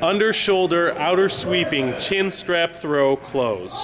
Under shoulder, outer sweeping, chin strap throw closed.